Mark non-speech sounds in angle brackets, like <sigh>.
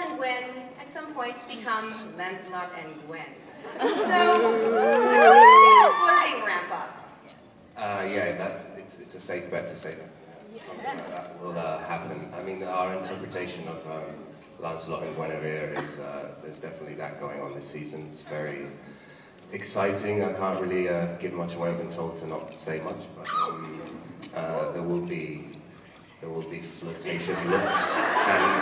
and Gwen at some point become Lancelot and Gwen. <laughs> So, flirting ramp up? Uh, yeah, that, it's, it's a safe bet to say that. Something like that will uh, happen. I mean, our interpretation of um, Lancelot and Guinevere is uh, there's definitely that going on this season. It's very exciting. I can't really uh, give much away. I've been told to not say much, but um, uh, there will be there will be flirtatious looks and.